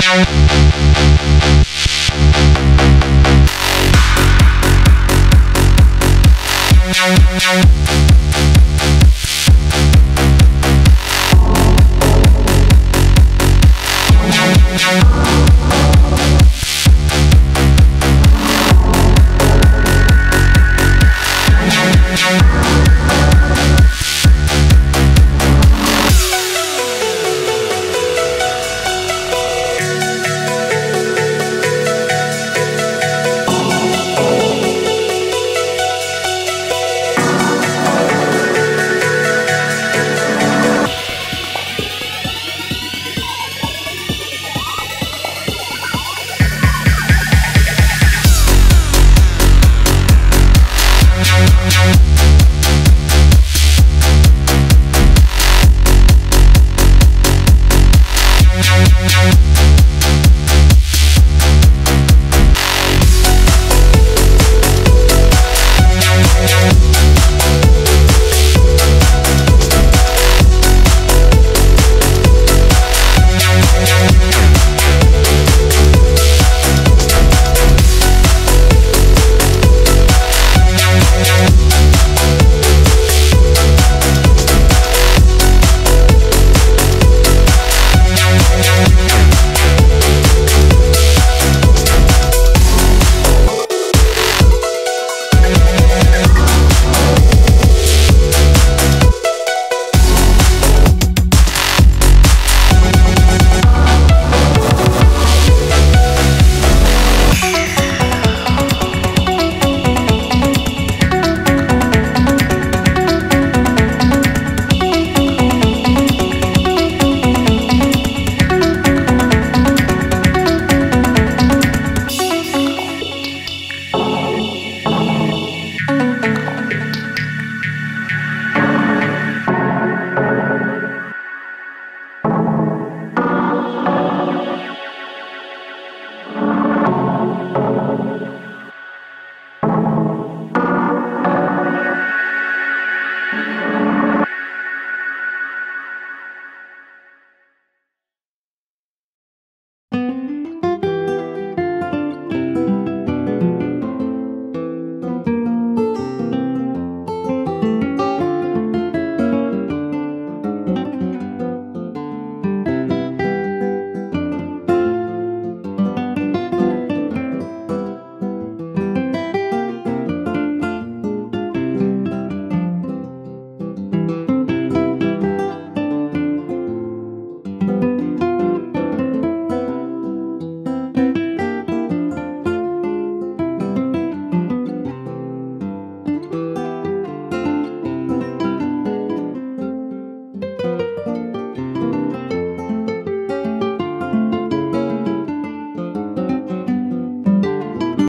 Thank you. Thank